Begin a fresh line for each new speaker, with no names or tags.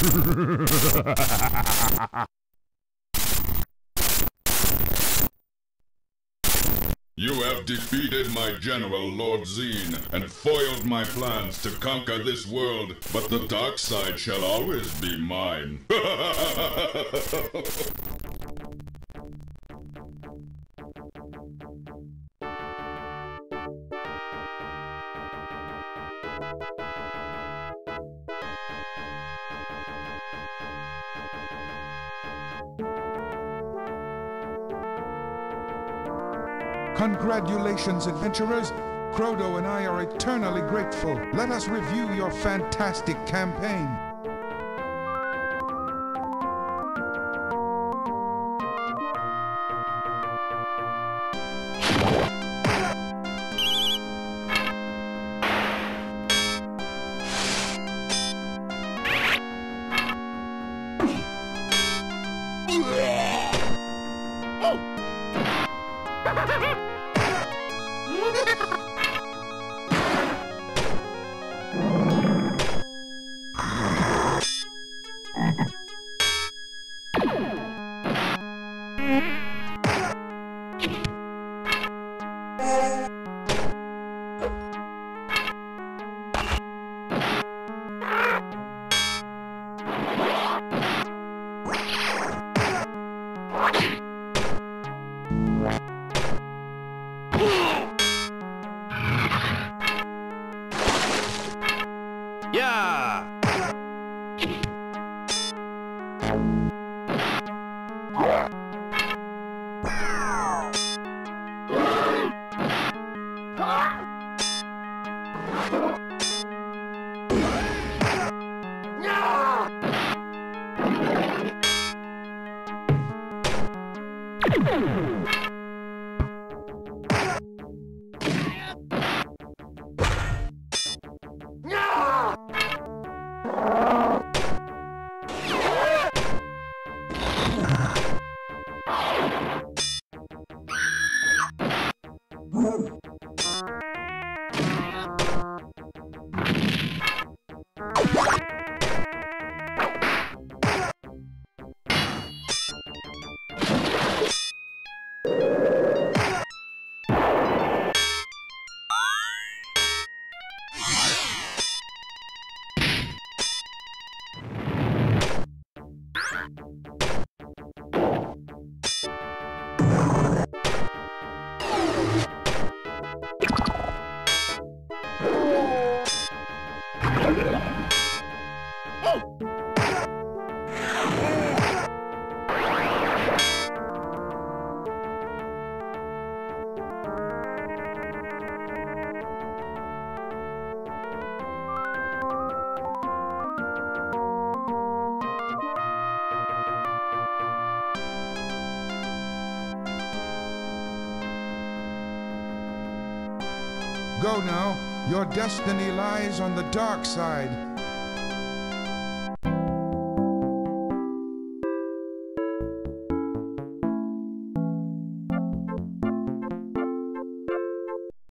You have defeated my general, Lord Xeen, and foiled my plans to conquer this world, but the dark side shall always be mine.
Congratulations, adventurers! Crodo and I are eternally grateful. Let us review your fantastic campaign. Mm-hmm. you Go now. Your destiny lies on the dark side.